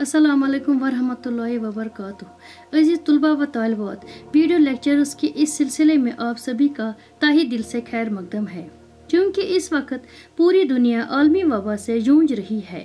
अस्सलाम वालेकुम वरहमतुल्लाहि अज़ीज़ तलबा व तालबात वीडियो लेक्चर्स के इस सिलसिले में आप सभी का ताही दिल से खैर मकदम है। क्योंकि इस वक्त पूरी दुनिया आलमी वबा से जूझ रही है।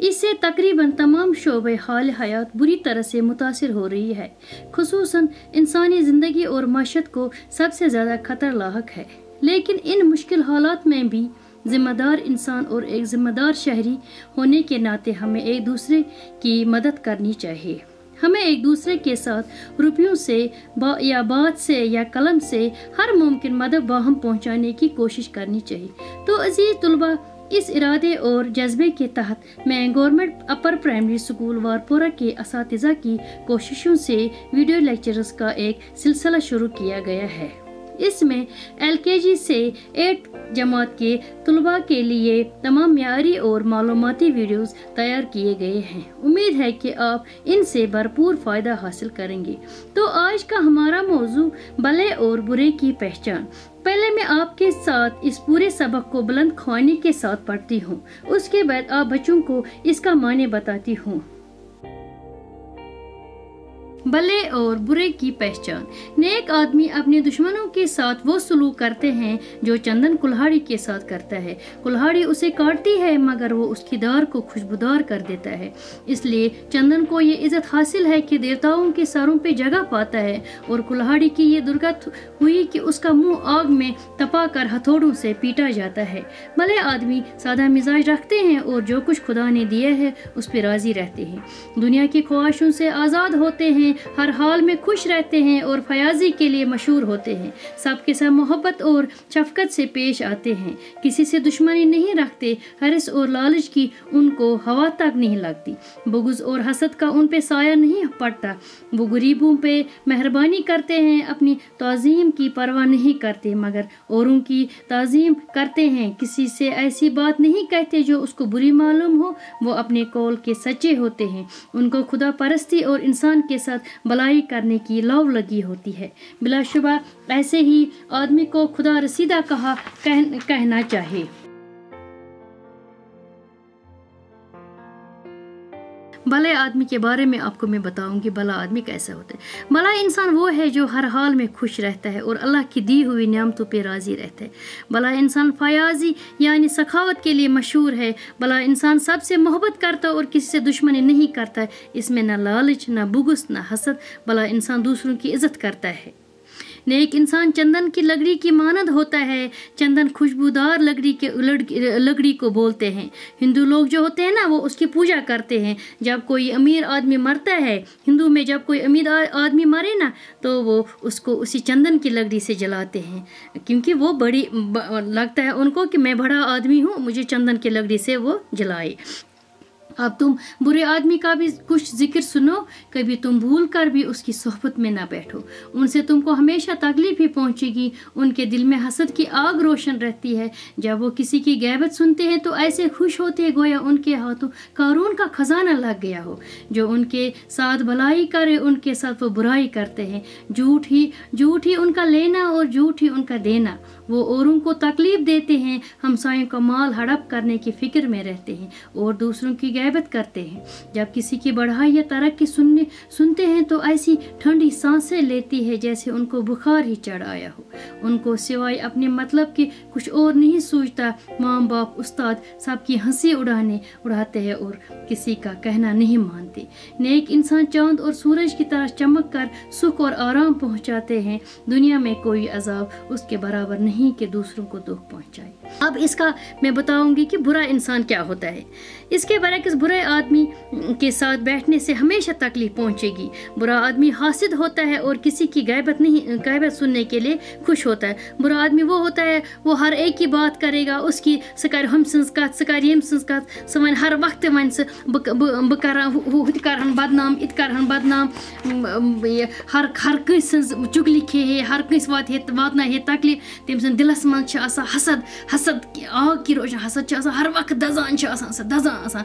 इससे तकरीबन तमाम शोबे हाल हयात बुरी तरह से मुतासर हो रही है। खसूस इंसानी ज़िंदगी और मशत को सबसे ज़्यादा खतर लाक है। लेकिन इन मुश्किल हालात में भी जिम्मेदार इंसान और एक जिम्मेदार शहरी होने के नाते हमें एक दूसरे की मदद करनी चाहिए। हमें एक दूसरे के साथ रुपयों से, बा, या बात से, या कलम से हर मुमकिन मदद बाहम पहुँचाने की कोशिश करनी चाहिए। तो अज़ीज़ तलबा, इस इरादे और जज्बे के तहत मैं government upper primary school Warpora के इस की कोशिशों से वीडियो लेक्चरर्स का एक सिलसिला शुरू किया गया है। इसमें एलकेजी से एट जमात के तलबा के लिए तमाम मीरी और मालूमती वीडियोस तैयार किए गए हैं। उम्मीद है कि आप इनसे भरपूर फ़ायदा हासिल करेंगे। तो आज का हमारा मौजू भले और बुरे की पहचान। पहले मैं आपके साथ इस पूरे सबक को बुलंद खुआनी के साथ पढ़ती हूँ। उसके बाद आप बच्चों को इसका माने बताती हूँ। भले और बुरे की पहचान। नेक आदमी अपने दुश्मनों के साथ वो सलूक करते हैं जो चंदन कुल्हाड़ी के साथ करता है। कुल्हाड़ी उसे काटती है, मगर वो उसकी दार को खुशबूदार कर देता है। इसलिए चंदन को ये इज़्ज़त हासिल है कि देवताओं के सरों पे जगह पाता है और कुल्हाड़ी की ये दुर्गत हुई कि उसका मुँह आग में तपा कर हथौड़ों से पीटा जाता है। भले आदमी सादा मिजाज रखते हैं और जो कुछ खुदा ने दिया है, उस पर राज़ी रहते हैं। दुनिया की ख्वाहिशों से आज़ाद होते हैं हर हाल में खुश रहते हैं और फयाजी के लिए मशहूर होते हैं। सबके साथ मोहब्बत और शफकत से पेश आते हैं। किसी से दुश्मनी नहीं रखते हरस और लालच की उनको हवा तक नहीं लगती। बुगुज और हसद का उन पे साया नहीं पड़ता। वो गरीबों पर मेहरबानी करते हैं, अपनी तज़ीम की परवाह नहीं करते, मगर औरों की तज़ीम करते हैं। किसी से ऐसी बात नहीं कहते जो उसको बुरी मालूम हो। वो अपने कौल के सच्चे होते हैं। उनको खुदा परस्ती और इंसान के साथ भलाई करने की लव लगी होती है। बिलाशुबा ऐसे ही आदमी को खुदा रसीदा कहा कह, कहना चाहिए भले आदमी के बारे में आपको मैं बताऊँगी, भला आदमी कैसा होता है। भला इंसान वो है जो हर हाल में खुश रहता है और अल्लाह की दी हुई नियामतों पे राज़ी रहता है। भला इंसान फयाजी, यानी सखावत के लिए मशहूर है। भला इंसान सबसे मोहब्बत करता और किसी से दुश्मनी नहीं करता। इसमें न लालच, ना बुगस, ना हसद। भला इंसान दूसरों की इज़्ज़त करता है। नेक इंसान चंदन की लकड़ी की मानद होता है। चंदन खुशबूदार लकड़ी के लकड़ी को बोलते हैं। हिंदू लोग जो होते हैं ना, वो उसकी पूजा करते हैं। जब कोई अमीर आदमी मरता है, हिंदू में जब कोई अमीर आदमी मरे ना तो वो उसको उसी चंदन की लकड़ी से जलाते हैं। क्योंकि वो बड़ी लगता है उनको कि मैं बड़ा आदमी हूँ, मुझे चंदन की लकड़ी से वो जलाए। अब तुम बुरे आदमी का भी कुछ ज़िक्र सुनो, कभी तुम भूल कर भी उसकी सोहबत में ना बैठो। उनसे तुमको हमेशा तकलीफ़ ही पहुंचेगी। उनके दिल में हसद की आग रोशन रहती है। जब वो किसी की गैबत सुनते हैं तो ऐसे खुश होते हैं, गोया उनके हाथों कारून का खजाना लग गया हो। जो उनके साथ भलाई करे, उनके साथ वो बुराई करते हैं। झूठ ही झूठ ही उनका लेना और झूठ ही उनका देना। वो औरों को तकलीफ़ देते हैं। हमसायों का माल हड़प करने की फ़िक्र में रहते हैं। और दूसरों की गैबत करते हैं। जब किसी की बढ़ाई या तरक्की सुनने, सुनते हैं तो ऐसी ठंडी साँसें लेती है जैसे उनको बुखार ही चढ़ आया हो। उनको सिवाय अपने मतलब के कुछ और नहीं सोचता माँ बाप उस्ताद सबकी हँसी उड़ाने, उड़ाते हैं और किसी का कहना नहीं मानते। नेक इंसान चाँद और सूरज की तरह चमक कर सुख और आराम पहुँचाते हैं। दुनिया में कोई अजाब उसके बराबर नहीं कि दूसरों को दुख पहुँचाए। अब इसका मैं बताऊँगी कि बुरा इंसान क्या होता है। इसके बरक्स बुरे आदमी के साथ बैठने से हमेशा तकलीफ़ पहुंचेगी। बुरा आदमी हासिद होता है और किसी की गैबत नहीं गैबत सुनने के लिए खुश होता है। बुरा आदमी वो होता है, वो हर एक की बात करेगा, उसकी सकार हम संस्कार, सकार यम संस्कार सो वन हर वक्त वन सह बह कर कर बदनाम, इत कर बदनाम हर हर कंस चुगली खे हे, हर कंस वात वातना हे, तकलीफ़, तम सद दिलस मज हसद हसद आग की रोशन, हसद हर वक्त दजान दजान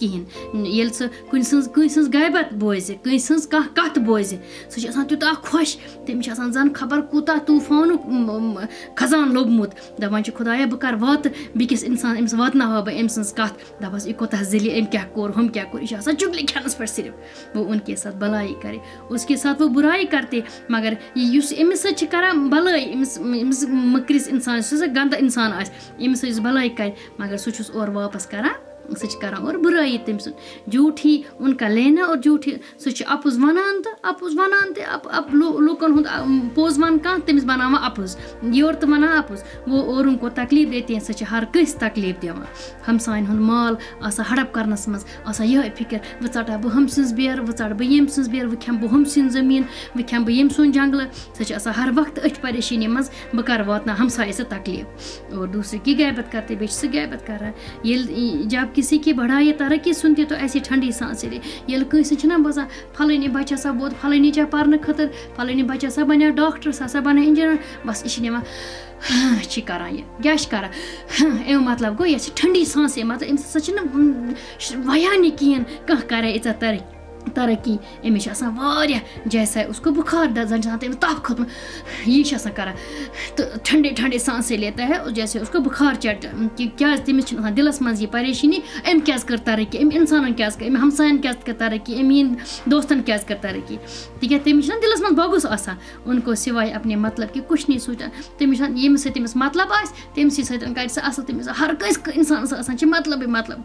तिक तमिस नीयत साफ़ कहें ये कुन सज गैबत बोज कंस कत बोज सह तूत खुश तमिस जन खबर कूत तूफ़ान खजान लोगमुत दपान खुदाया बह कर वात बिकिस इंसान अम्स वातना बह अम सज कत दपस यह कोत जली अम क्या कोर हम क्या कोर यह चुगली खेनस पे सिर्फ़ वो उनके साथ भलाई करे उसके साथ वो बुराई करते मगर अमिस सर भलाई अमिस मकरिस इंसान सह गंद इंसान अमिस भलाई कर मगर सह और वापस करान सह और बुराई तम झूठी उनका लेना और झूठी सह अपुज वनान तो अपुज वनान लूकन हूँ पोज वन कह तमिस बना अपुज। योर तो वना अपुज। वो और को तकलीफ़ देती हैं सह हर कंस तकलीफ़ दिवान हमसान हूँ माल आसा हड़प करनस मज यह फ़िक्र वह टा बह हम सज वह ट बह यम सज वह खेम बह हम सन ज़मीन वह खेम बह यम सुन जंगल। सह हर वक्त अथ परेशानी मज बह कर वातना हमसाय से तकलीफ़। और दूसरे की गैबत करते बे गैबत कर जब किसी की बढ़ाई तरक्की सुनते तो ऐसी ठंडी सांस ले ये कंसा बसान फलानी बच्चे सा बहुत फलानी चा पार खतर। फलानी बच्चे सा बने डॉक्टर सह सा बने इंजीनियर। बस यह हाँ कर क्या कर अम मतलब गो यह ठंडी सांस मतलब अम सो वया नी कहें कह कर इज़्ज़त तरक्की तरक्की अमिस जैसा उसको बुखार जन तम तप खत्म। यह कर। तो ठंडे ठंडे साँसें लेता है, और जैसे उसको बुखार चढ़ कि क्या तमिस दिलस मज यह परेशानी अम क्या कर तरक्की अम इंसान क्या कर हमसायन क्या कर तरक्की अम दोस्तन क्या कर तरक्की तिक तमिस दिलस मज बगुस आसान उनको सिवाय अपने मतलब कि कुछ नहीं सोचा। तमिस यमिस तमिस मतलब आ तमसी सत कर असल तमिस हर कंस इंसान मतलब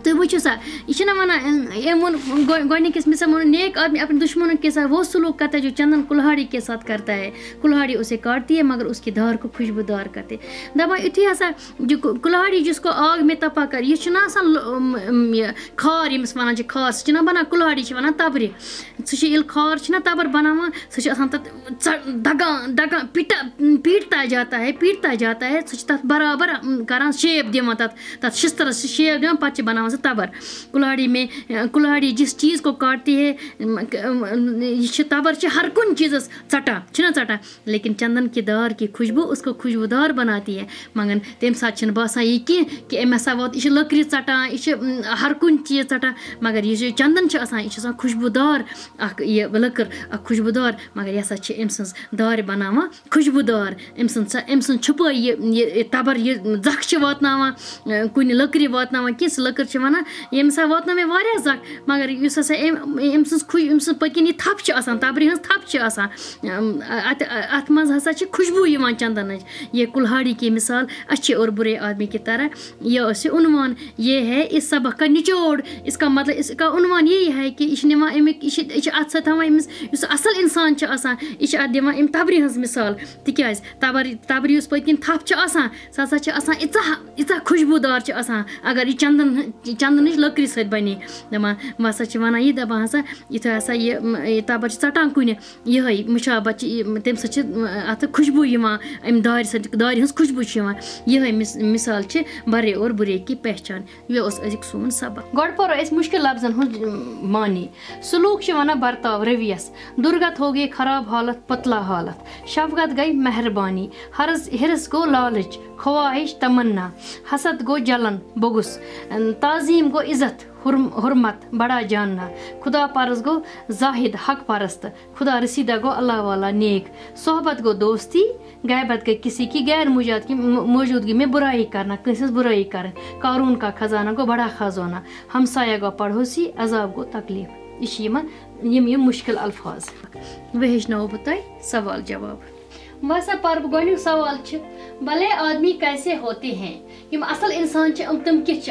तो कहें तो वो सा यह वन गोनिकस मिसाल वो नेक आदमी अपने दुश्मनों के साथ, वो सलूक करता है जो चंदन कुल्हाड़ी के साथ करता है। कुल्हाड़ी उसे काटती है, मगर उसकी धार को खुशबूदार करते दपा युथी हसा जो कुल्हाड़ी जिसको आग में तपा कर यह खार यमिस वन खार सह बना कुल्हाड़ी वन तब्र। सह खार तबर बना सह दगान दगान पिटा पीटता जाता है, पीटता जाता है सह बराबर कर, शेप दिवान तथ शिस्तरस शेप दिवान पे बना से तबर कुल्हाड़ी में कुल्हाड़ी जिस चीज़ को काटती है यह तबर हर कुन चीज़ चटा ना चटा, लेकिन चंदन की दार की खुशबू उसको खुशबूदार बनाती है। मगर तम सात बसान यह कह कि अम हसा वो यह लकड़ी चटान यह हर कुन चीज़ चटान मगर यह चंदन यह खुशबूदार यह खुशबूदार, मगर यह अम सज दार खुशबूदार। अम छुपा यह तबर यह जख वातना कुन लकड़ी वातना कि लकड़ वन ये सा वात मे वारिया जख मगर इस हसा अम खुश अम पकिन यह थप तबरी हज थप अत मज हसा खुशबू चंदन ये कुल्हाड़ी की मिसाल अच्छे और बुरे आदमी की तरह यह उनवान ये है इस सबक का निचोड़ इसका मतलब इसका उनवान यही है कि यह अमिक यह अत सत असल इंसान यह अत दिवान तबरी हज मिसाल तिकाज तबर तबरी उस पकिन थप सह हसा इचा खुशबूदार अगर यह चंदन चंदन लकड़ी सत बने दपान वह हसा वन यह दपान हसा इत हसा यह तबर षटान कुन यह मुशाबत तम सत खुशबू अम दार दार हज खुशबू यह मिसाल बरे और बुरे की पहचान यह अजिक सोन सबक गो पो मुश्किल लफ्जन हूँ मानी सलूक वन बर्ताव रवियस दुर्गत हो गई खराब हालत पतला हालत शफगत गई मेहरबानी हरस हिरस गो लालच ख्वाहिश तमन्ना हसद गो जलन बगुस ताजीम गो इज़्ज़त हुरमत बड़ा जानना खुदा परस गो जाहिद हक परस्त खुदा रसीदा गो अल्लाह वाला नेक सोहबत गो दोस्ती गैबत गई किसी की गैर मुजाद की मौजूदगी में बुराई करना किसी बुराई कर कारून का खजाना गो बड़ा खजाना हमसाया गो पड़ोसी अजाब गो तकलीफ़ यम मुश्किल अल्फाज वह हेचनो बह सवाल जवाब वैसा पर्व गोनिक सवाल भले आदमी कैसे होते हैं? यम असल इंसान तम किस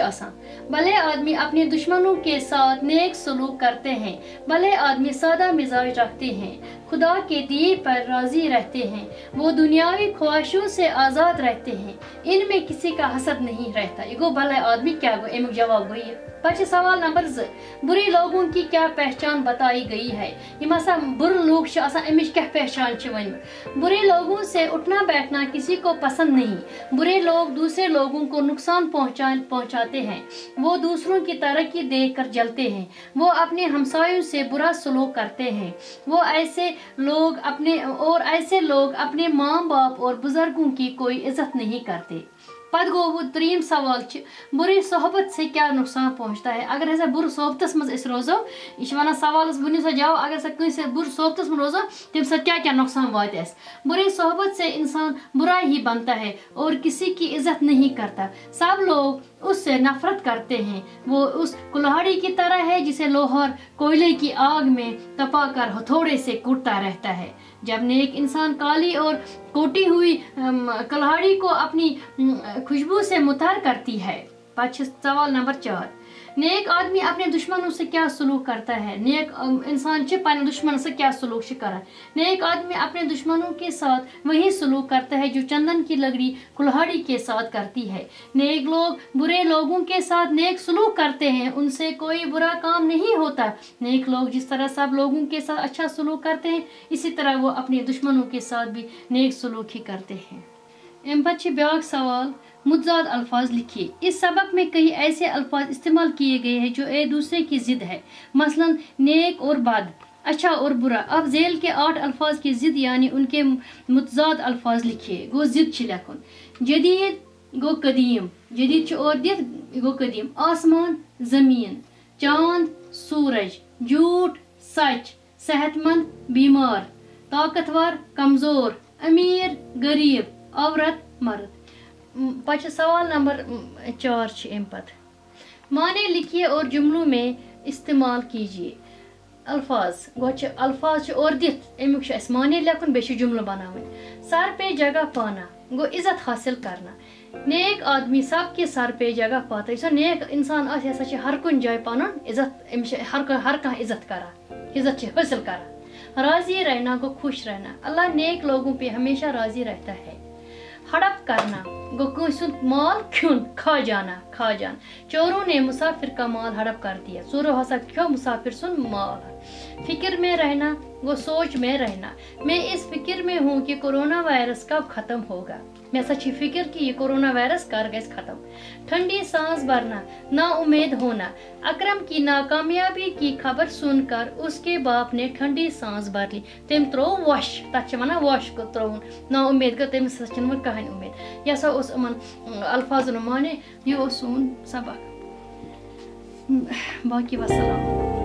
भले आदमी अपने दुश्मनों के साथ नेक सलूक करते हैं, भले आदमी सादा मिजाज रखते हैं खुदा के दिए पर राज़ी रहते हैं। वो दुनियावी ख्वाहिशों से आज़ाद रहते हैं। इनमें किसी का हसद नहीं रहता। एगो भला आदमी क्या गो? एमुक जवाब गई पे सवाल नंबर ज, बुरे लोगों की क्या पहचान बताई गई है? यम बुर लोग अमिच क्या पहचान वन बुरे लोगों से उठना बैठना किसी को पसंद नहीं। बुरे लोग दूसरे लोगों को नुकसान पहुँचा, पहुंचाते हैं। वो दूसरों की तरक्की देख कर जलते हैं। वो अपने हमसायों से बुरा सलूक करते हैं। वो ऐसे लोग अपने, और ऐसे लोग अपने माँ बाप और बुज़ुर्गों की कोई इज़्ज़त नहीं करते। पत गो वो त्रीम सवाल बुरी सोहबत से क्या नुकसान पहुँचता है अगर ऐसा बुर सोहबत मज रोजो यह वन सवाल वन सा जवाब अगर सा कंस बुर सोहबत मज रोजो तम सत क्या क्या नुकसान वात बुरी सोहबत से इंसान बुरा ही बनता है और किसी की इज़्ज़त नहीं करता सब लोग उससे नफरत करते हैं वो उस कुल्हाड़ी की तरह है जिसे लोहर कोयले की आग में तपाकर हथौड़े से कूटता रहता है जब नेक इंसान काली और कोटी हुई कल्हाड़ी को अपनी खुशबू से मुतार करती है। पक्ष सवाल नंबर चार। नेक आदमी अपने दुश्मनों से क्या सलूक करता है? नेक इंसान पे दुश्मन से क्या सलूक कर नेक आदमी अपने दुश्मनों के साथ वही सलूक करता है जो चंदन की लगड़ी कुल्हाड़ी के साथ करती है। नेक लोग बुरे लोगों के साथ नेक सलूक करते हैं, उनसे कोई बुरा काम नहीं होता। नेक लोग जिस तरह सब लोगों के साथ अच्छा सलूक करते हैं, इसी तरह वो अपने दुश्मनों के साथ भी नेक सलूक ही करते हैं। अम पे ब्याक सवाल मुजाद अल्फाज लिखिए। इस सबक में कई ऐसे अल्फाज इस्तेमाल किए गए हैं जो एक दूसरे की जिद है। मसलन, नेक और बद अच्छा और बुरा। अब जेल के आठ अल्फाज की जिद यानी उनके मुतजाद अल्फाज लिखिए। गो जिद लखन जदीद, गो कदीम। जदीद और दित गो कदीम। आसमान, ज़मीन। चाँद, सूरज। झूठ, सच। सेहतमंद, बीमार। ताकतवर, कमज़ोर। अमीर, गरीब। औरत, मर्द। पाँच सवाल नंबर चार अम पत माने लिखिए और जुमलों में इस्तेमाल कीजिए। अल्फाज गो अल्फाज और दित अमुक माने लिखन बे जुमल बना सर पे जगह पाना, गो इज़्ज़त हासिल करना। नेक आदमी सब के सर पे जगह पाता यह नेक इंसान आसा हर कुन जाए पन, इज़्ज़त हर हर कह इज़्ज़त करा, इज़्ज़त हासिल करा। राज़ी रहना को खुश रहना। अल्लाह नेक लोगों पे हमेशा राज़ी रहता है। हड़प करना। गो माल खुन खा जाना? खा जाना। चोरों ने मुसाफिर का माल हड़प कर दिया। चोरों हसा, क्यों मुसाफिर सुन माल? फ़िक्र में रहना, वो सोच में रहना। मैं इस फ़िक्र में हूँ कि कोरोना वायरस कब खत्म होगा। मैं सच्ची फ़िक्र की ये कोरोना वायरस कर गए खत्म। ठंडी सांस भरना, ना उम्मीद होना, अकरम की नाकामयाबी की खबर सुनकर उसके बाप ने ठंडी सांस भर ली। तम त्रो वश तथ वन वश त्रोन, ना उम्मीद कर तमिस कहानी उम्मीद। यह अल्फाजन माने यह सबक। बाकी वसलाम